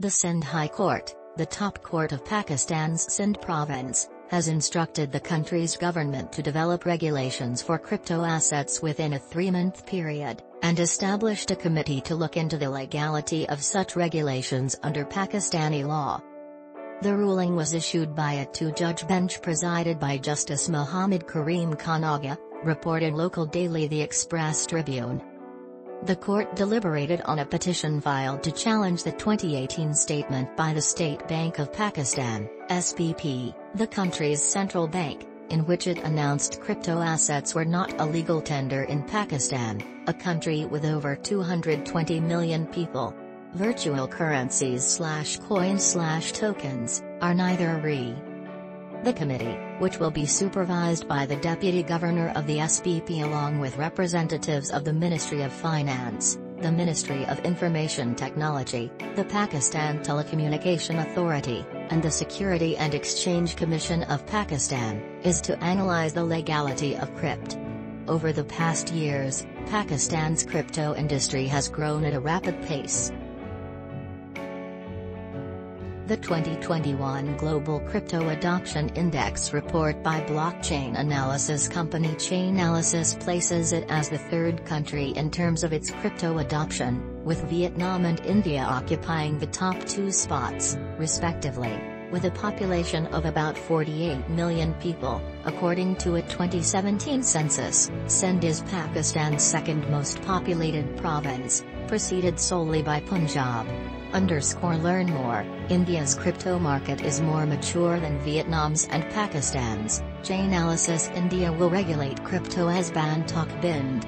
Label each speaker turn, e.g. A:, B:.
A: The Sindh High Court, the top court of Pakistan's Sindh province, has instructed the country's government to develop regulations for crypto assets within a three-month period, and established a committee to look into the legality of such regulations under Pakistani law. The ruling was issued by a two-judge bench presided by Justice Muhammad Karim Khan Agha, reported local daily The Express Tribune. The court deliberated on a petition filed to challenge the 2018 statement by the State Bank of Pakistan, SBP, the country's central bank, in which it announced crypto assets were not a legal tender in Pakistan, a country with over 220 million people. Virtual currencies slash coins slash tokens, are neither re. The committee, which will be supervised by the Deputy Governor of the SBP along with representatives of the Ministry of Finance, the Ministry of Information Technology, the Pakistan Telecommunication Authority, and the Security and Exchange Commission of Pakistan, is to analyze the legality of crypt. Over the past years, Pakistan's crypto industry has grown at a rapid pace. The 2021 Global Crypto Adoption Index report by blockchain analysis company Chainalysis places it as the third country in terms of its crypto adoption, with Vietnam and India occupying the top two spots, respectively. With a population of about 48 million people, according to a 2017 census, Sindh is Pakistan's second most populated province, preceded solely by Punjab. Underscore learn more, India's crypto market is more mature than Vietnam's and Pakistan's. Chainalysis India will regulate crypto as Bantok Bind.